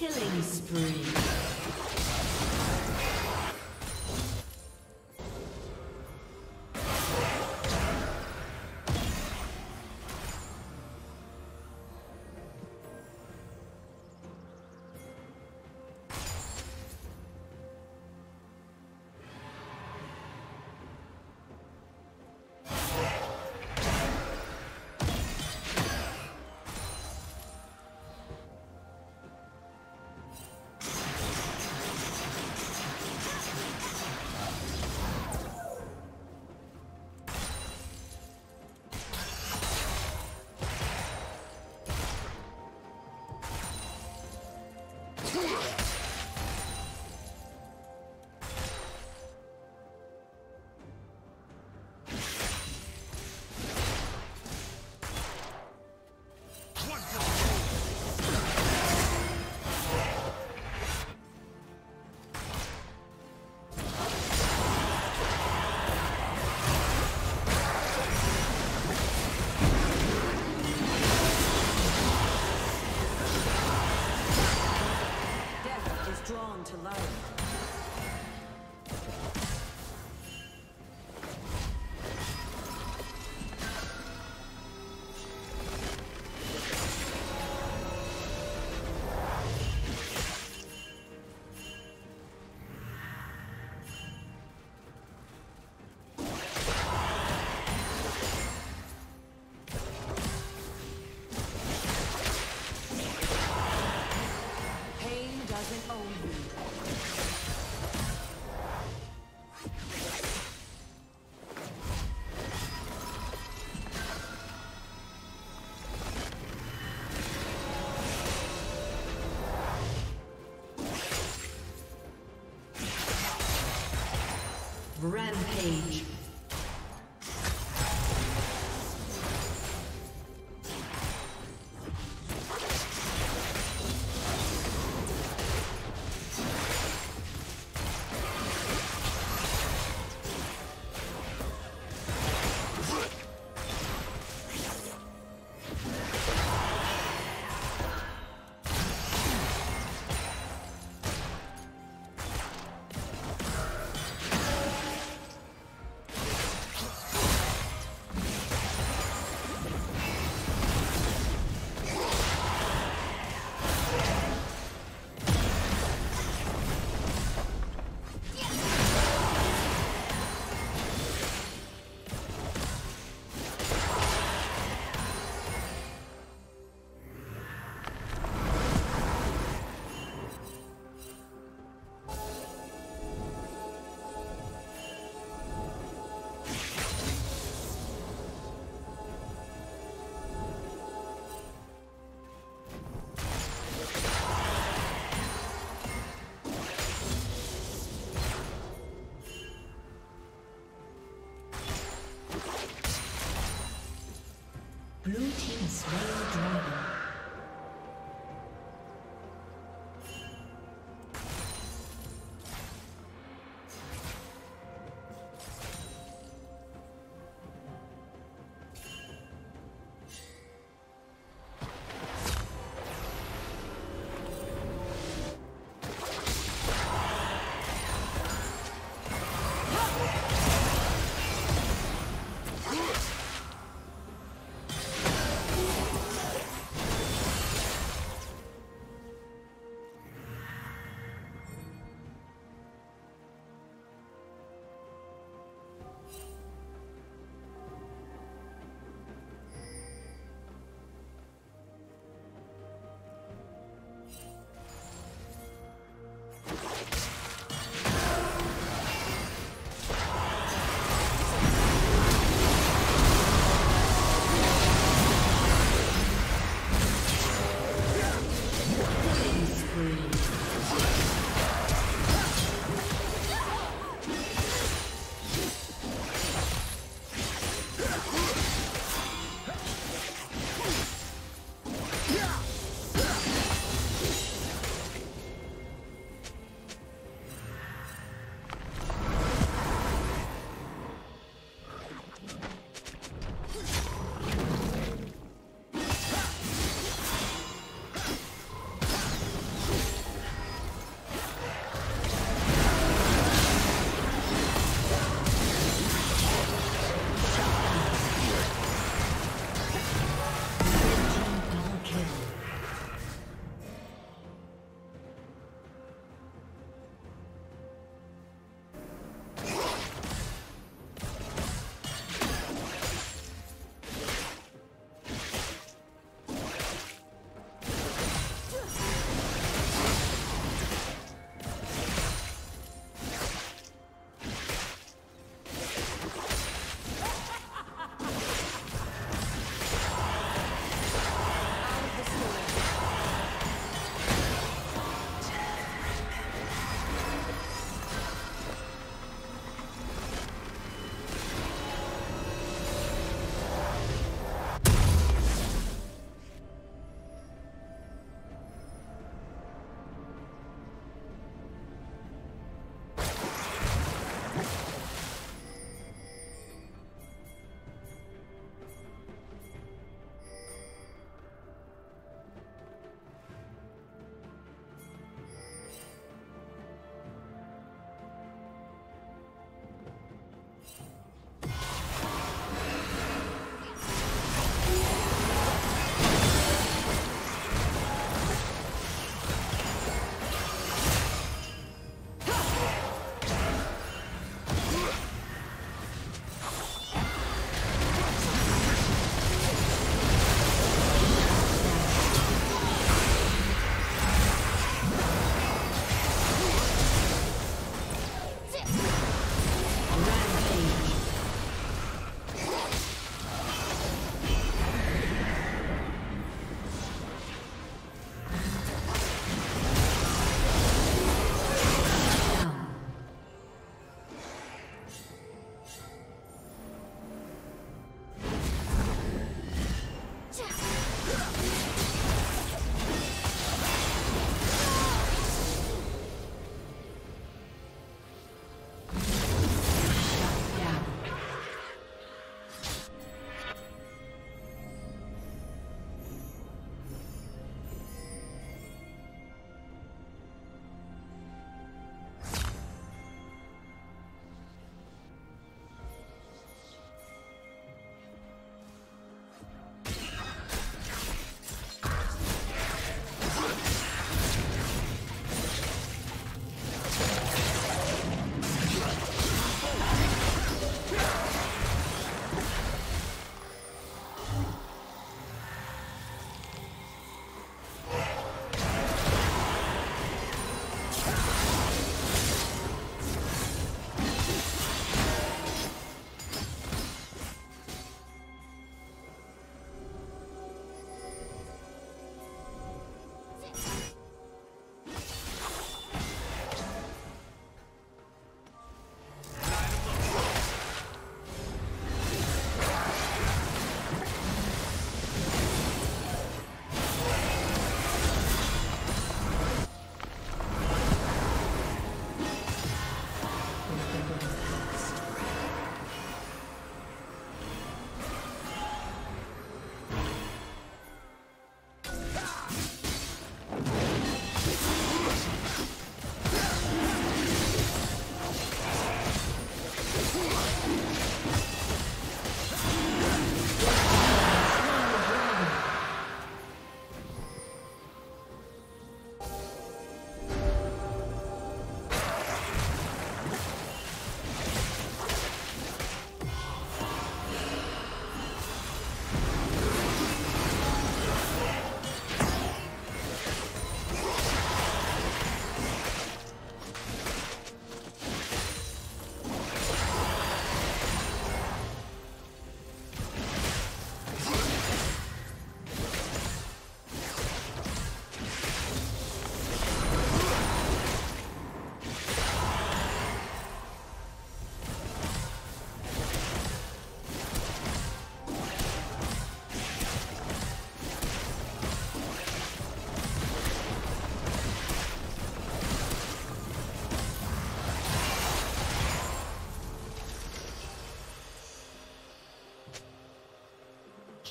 Killing spree. Rampage.